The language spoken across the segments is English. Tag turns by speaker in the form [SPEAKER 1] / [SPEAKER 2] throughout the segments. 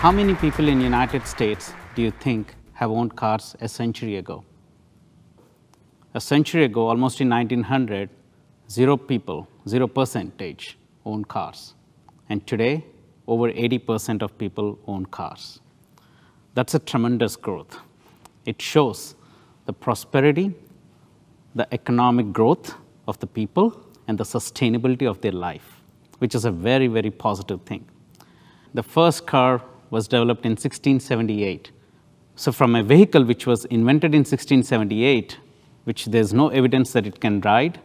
[SPEAKER 1] How many people in the United States do you think have owned cars a century ago? A century ago, almost in 1900, zero people, zero percentage owned cars. And today, over 80% of people own cars. That's a tremendous growth. It shows the prosperity, the economic growth of the people, and the sustainability of their life, which is a very, very positive thing. The first car was developed in 1678. So from a vehicle which was invented in 1678, which there's no evidence that it can ride,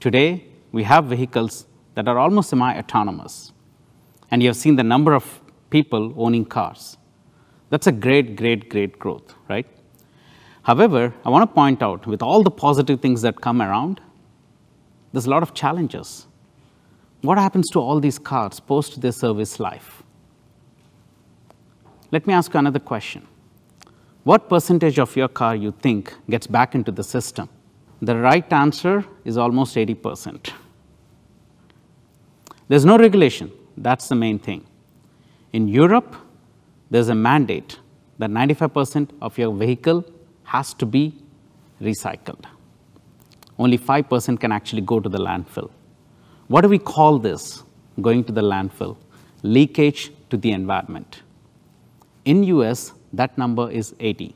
[SPEAKER 1] today we have vehicles that are almost semi-autonomous. And you have seen the number of people owning cars. That's a great, great, great growth, right? However, I want to point out, with all the positive things that come around, there's a lot of challenges. What happens to all these cars post their service life? Let me ask you another question. What percentage of your car you think gets back into the system? The right answer is almost 80%. There's no regulation. That's the main thing. In Europe, there's a mandate that 95% of your vehicle has to be recycled. Only 5% can actually go to the landfill. What do we call this going to the landfill? Leakage to the environment. In US, that number is 80.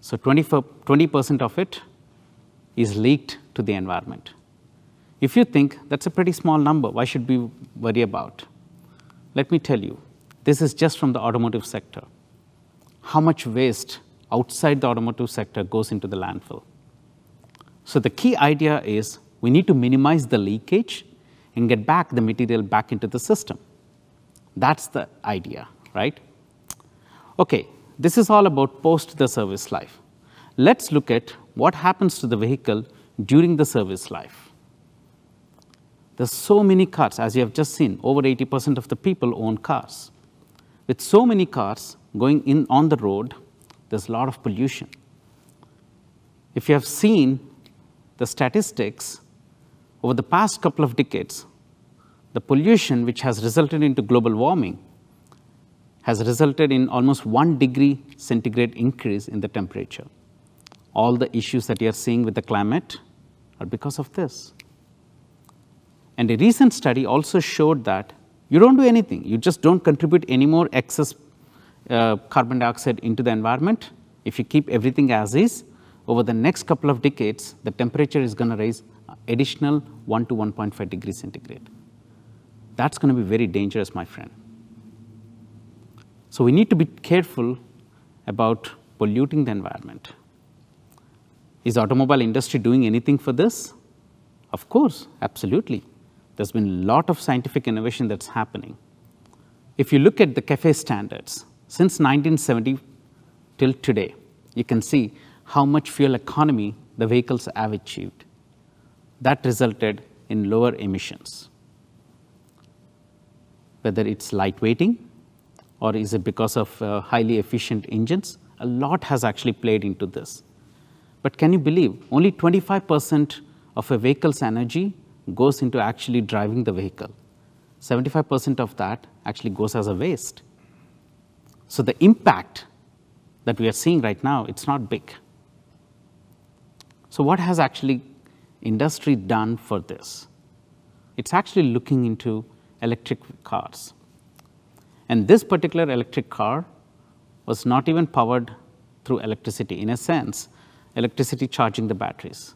[SPEAKER 1] So 20% of it is leaked to the environment. If you think that's a pretty small number, why should we worry about? Let me tell you, this is just from the automotive sector. How much waste outside the automotive sector goes into the landfill? So the key idea is we need to minimize the leakage and get back the material back into the system. That's the idea, right? Okay, this is all about post the service life. Let's look at what happens to the vehicle during the service life. There's so many cars, as you have just seen, over 80% of the people own cars. With so many cars going in on the road, there's a lot of pollution. If you have seen the statistics over the past couple of decades, the pollution which has resulted into global warming has resulted in almost one degree centigrade increase in the temperature. All the issues that you are seeing with the climate are because of this. And a recent study also showed that you don't do anything, you just don't contribute any more excess uh, carbon dioxide into the environment. If you keep everything as is, over the next couple of decades, the temperature is going to rise additional 1 to 1.5 degrees centigrade. That's going to be very dangerous, my friend. So we need to be careful about polluting the environment. Is automobile industry doing anything for this? Of course, absolutely. There's been a lot of scientific innovation that's happening. If you look at the CAFE standards, since 1970 till today, you can see how much fuel economy the vehicles have achieved. That resulted in lower emissions. Whether it's lightweighting or is it because of uh, highly efficient engines, a lot has actually played into this. But can you believe only 25% of a vehicle's energy goes into actually driving the vehicle. 75% of that actually goes as a waste. So the impact that we are seeing right now, it's not big. So what has actually industry done for this? It's actually looking into electric cars. And this particular electric car was not even powered through electricity. In a sense, electricity charging the batteries.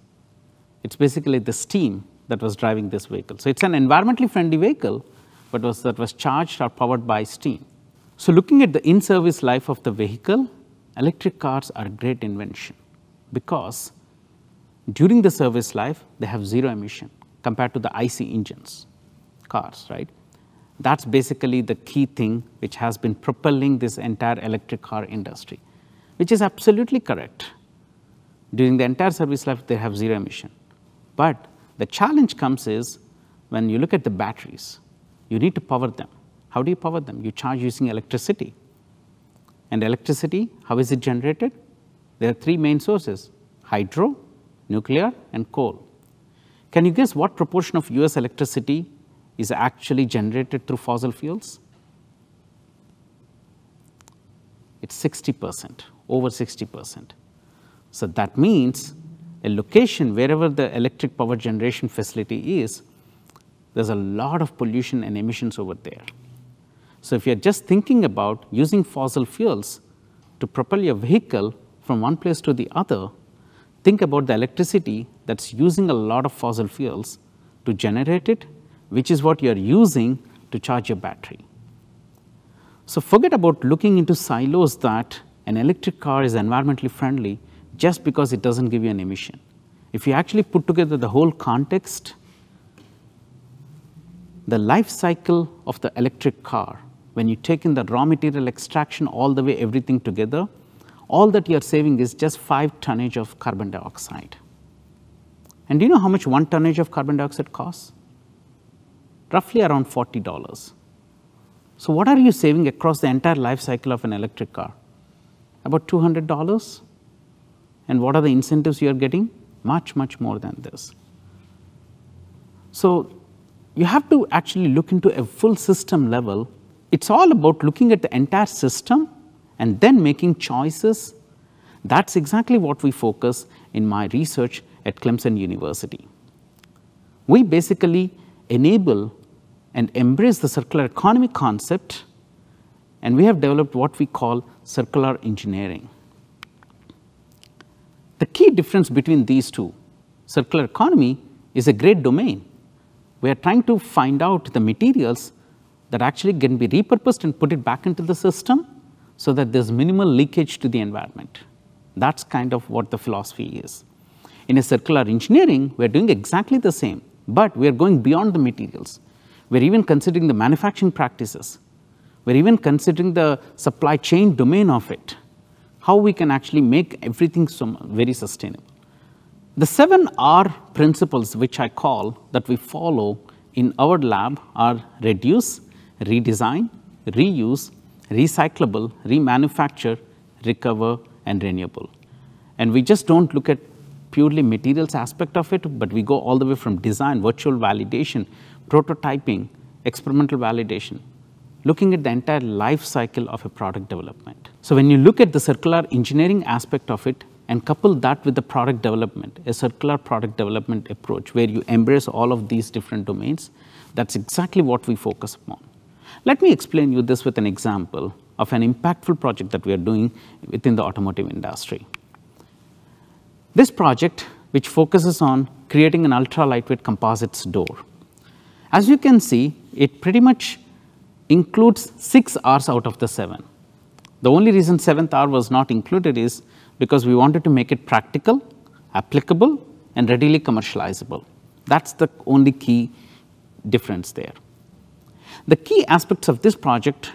[SPEAKER 1] It's basically the steam that was driving this vehicle. So it's an environmentally friendly vehicle, but was, that was charged or powered by steam. So looking at the in-service life of the vehicle, electric cars are a great invention because during the service life, they have zero emission compared to the IC engines, cars, right? That's basically the key thing which has been propelling this entire electric car industry, which is absolutely correct. During the entire service life, they have zero emission. But the challenge comes is when you look at the batteries, you need to power them. How do you power them? You charge using electricity. And electricity, how is it generated? There are three main sources, hydro, nuclear, and coal. Can you guess what proportion of US electricity is actually generated through fossil fuels? it's 60%, over 60%. So that means a location wherever the electric power generation facility is, there's a lot of pollution and emissions over there. So if you're just thinking about using fossil fuels to propel your vehicle from one place to the other, think about the electricity that's using a lot of fossil fuels to generate it, which is what you're using to charge your battery. So forget about looking into silos that an electric car is environmentally friendly just because it doesn't give you an emission. If you actually put together the whole context, the life cycle of the electric car, when you take in the raw material extraction all the way everything together, all that you are saving is just 5 tonnage of carbon dioxide. And do you know how much one tonnage of carbon dioxide costs? Roughly around $40. So what are you saving across the entire life cycle of an electric car? About $200. And what are the incentives you are getting? Much, much more than this. So you have to actually look into a full system level. It's all about looking at the entire system and then making choices. That's exactly what we focus in my research at Clemson University. We basically enable and embrace the circular economy concept and we have developed what we call circular engineering. The key difference between these two, circular economy is a great domain. We are trying to find out the materials that actually can be repurposed and put it back into the system so that there's minimal leakage to the environment. That's kind of what the philosophy is. In a circular engineering, we're doing exactly the same, but we're going beyond the materials. We're even considering the manufacturing practices. We're even considering the supply chain domain of it how we can actually make everything so very sustainable. The seven R principles which I call that we follow in our lab are reduce, redesign, reuse, recyclable, remanufacture, recover and renewable. And we just don't look at purely materials aspect of it, but we go all the way from design, virtual validation, prototyping, experimental validation, looking at the entire life cycle of a product development. So when you look at the circular engineering aspect of it and couple that with the product development, a circular product development approach where you embrace all of these different domains, that's exactly what we focus upon. Let me explain you this with an example of an impactful project that we are doing within the automotive industry. This project, which focuses on creating an ultra lightweight composites door. As you can see, it pretty much includes 6 R's out of the 7. The only reason 7th R was not included is because we wanted to make it practical, applicable and readily commercializable. That's the only key difference there. The key aspects of this project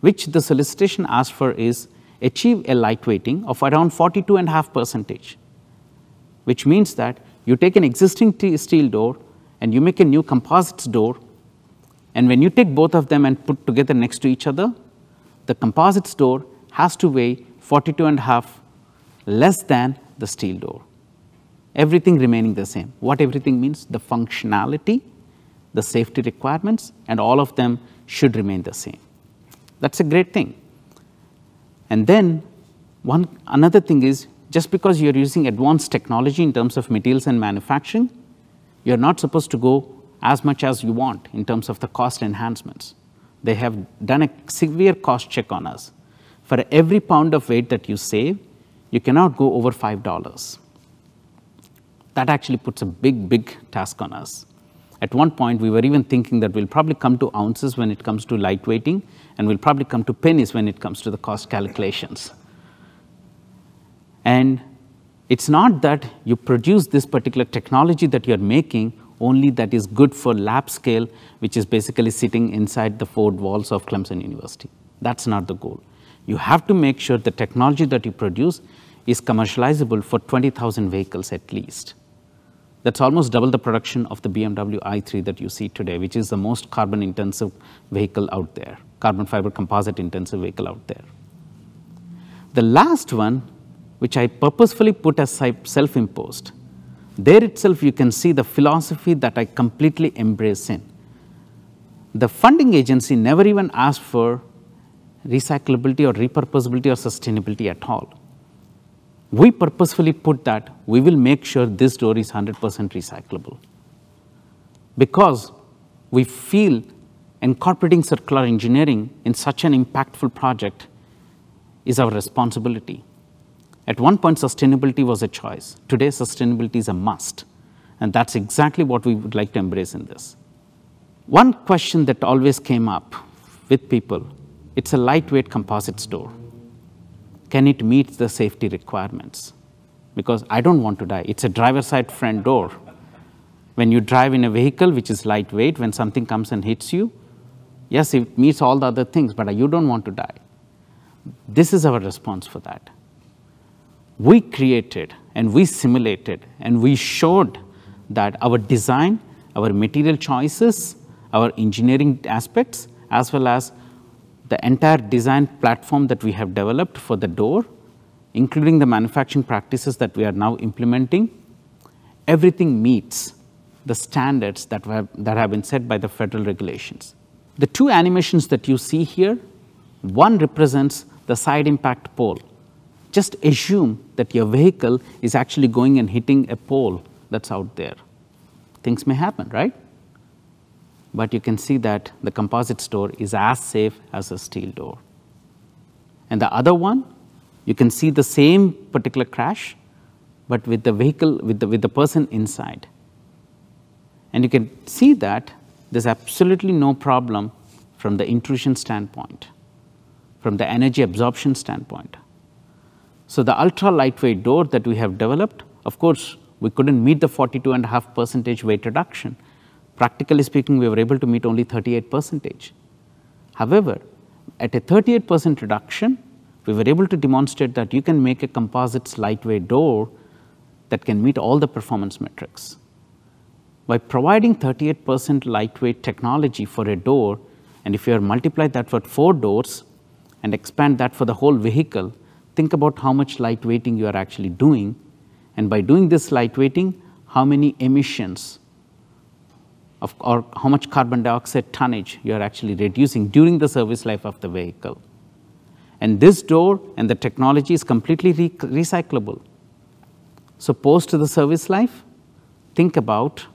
[SPEAKER 1] which the solicitation asked for is achieve a lightweighting of around 42.5 percentage, which means that you take an existing steel door and you make a new composites door and when you take both of them and put together next to each other, the composite door has to weigh 42 and a half less than the steel door. Everything remaining the same. What everything means? The functionality, the safety requirements, and all of them should remain the same. That's a great thing. And then one another thing is just because you're using advanced technology in terms of materials and manufacturing, you're not supposed to go as much as you want in terms of the cost enhancements. They have done a severe cost check on us. For every pound of weight that you save, you cannot go over $5. That actually puts a big, big task on us. At one point, we were even thinking that we'll probably come to ounces when it comes to lightweighting, and we'll probably come to pennies when it comes to the cost calculations. And it's not that you produce this particular technology that you're making only that is good for lab scale, which is basically sitting inside the four walls of Clemson University. That's not the goal. You have to make sure the technology that you produce is commercializable for 20,000 vehicles at least. That's almost double the production of the BMW i3 that you see today, which is the most carbon intensive vehicle out there, carbon fiber composite intensive vehicle out there. The last one, which I purposefully put as self-imposed, there itself you can see the philosophy that I completely embrace in. The funding agency never even asked for recyclability or repurposability or sustainability at all. We purposefully put that we will make sure this door is 100% recyclable because we feel incorporating circular engineering in such an impactful project is our responsibility. At one point, sustainability was a choice. Today, sustainability is a must. And that's exactly what we would like to embrace in this. One question that always came up with people, it's a lightweight composite door. Can it meet the safety requirements? Because I don't want to die. It's a driver side front door. When you drive in a vehicle which is lightweight, when something comes and hits you, yes, it meets all the other things, but you don't want to die. This is our response for that. We created and we simulated and we showed that our design, our material choices, our engineering aspects, as well as the entire design platform that we have developed for the door, including the manufacturing practices that we are now implementing, everything meets the standards that have, that have been set by the federal regulations. The two animations that you see here, one represents the side impact pole. Just assume that your vehicle is actually going and hitting a pole that's out there. Things may happen, right? But you can see that the composite door is as safe as a steel door. And the other one, you can see the same particular crash, but with the vehicle, with the, with the person inside. And you can see that there's absolutely no problem from the intrusion standpoint, from the energy absorption standpoint. So the ultra lightweight door that we have developed, of course, we couldn't meet the 42.5 percentage weight reduction. Practically speaking, we were able to meet only 38 percentage. However, at a 38 percent reduction, we were able to demonstrate that you can make a composites lightweight door that can meet all the performance metrics. By providing 38 percent lightweight technology for a door, and if you are multiply that for four doors and expand that for the whole vehicle, think about how much lightweighting you are actually doing and by doing this lightweighting, how many emissions of, or how much carbon dioxide tonnage you are actually reducing during the service life of the vehicle. And this door and the technology is completely re recyclable. So post the service life, think about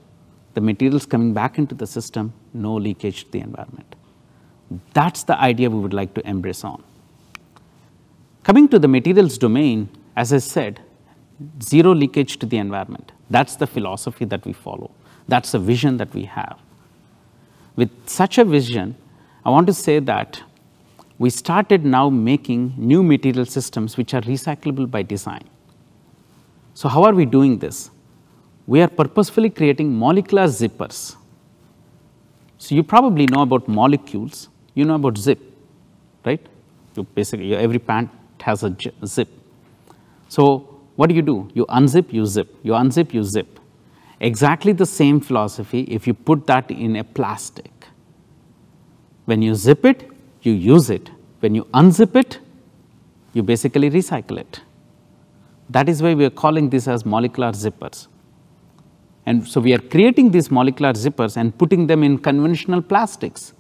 [SPEAKER 1] the materials coming back into the system, no leakage to the environment. That's the idea we would like to embrace on. Coming to the materials domain, as I said, zero leakage to the environment. That's the philosophy that we follow. That's the vision that we have. With such a vision, I want to say that we started now making new material systems which are recyclable by design. So how are we doing this? We are purposefully creating molecular zippers. So you probably know about molecules, you know about zip, right? You basically, every pant has a zip. So what do you do? You unzip, you zip, you unzip, you zip. Exactly the same philosophy if you put that in a plastic. When you zip it, you use it. When you unzip it, you basically recycle it. That is why we are calling this as molecular zippers. And so we are creating these molecular zippers and putting them in conventional plastics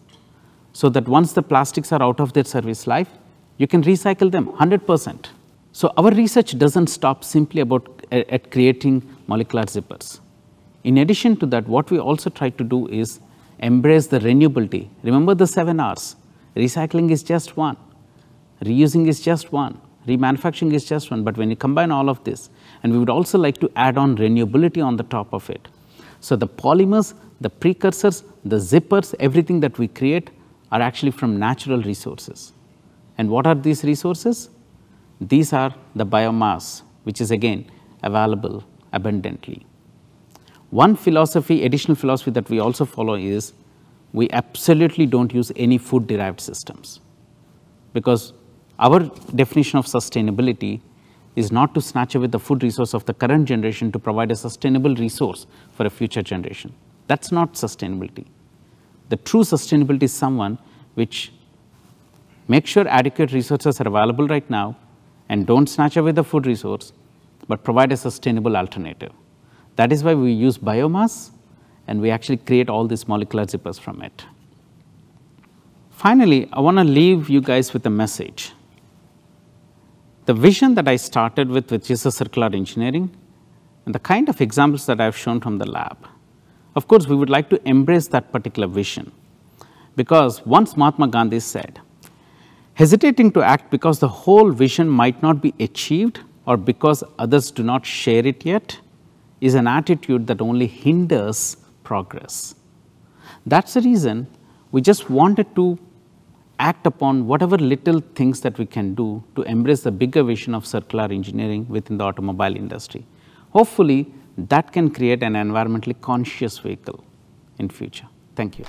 [SPEAKER 1] so that once the plastics are out of their service life, you can recycle them 100 percent. So our research doesn't stop simply about uh, at creating molecular zippers. In addition to that, what we also try to do is embrace the renewability. Remember the seven R's. Recycling is just one, reusing is just one, remanufacturing is just one. But when you combine all of this, and we would also like to add on renewability on the top of it. So the polymers, the precursors, the zippers, everything that we create are actually from natural resources. And what are these resources? These are the biomass, which is again available abundantly. One philosophy, additional philosophy that we also follow is we absolutely don't use any food derived systems because our definition of sustainability is not to snatch away the food resource of the current generation to provide a sustainable resource for a future generation. That's not sustainability. The true sustainability is someone which makes sure adequate resources are available right now and don't snatch away the food resource, but provide a sustainable alternative. That is why we use biomass and we actually create all these molecular zippers from it. Finally, I want to leave you guys with a message. The vision that I started with, which is a circular engineering, and the kind of examples that I've shown from the lab, of course, we would like to embrace that particular vision. Because once Mahatma Gandhi said, hesitating to act because the whole vision might not be achieved or because others do not share it yet is an attitude that only hinders progress. That's the reason we just wanted to act upon whatever little things that we can do to embrace the bigger vision of circular engineering within the automobile industry. Hopefully, that can create an environmentally conscious vehicle in future. Thank you.